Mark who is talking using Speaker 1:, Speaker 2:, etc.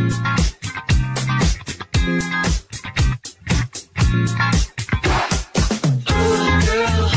Speaker 1: Ooh, girl,